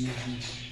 Mm-hmm.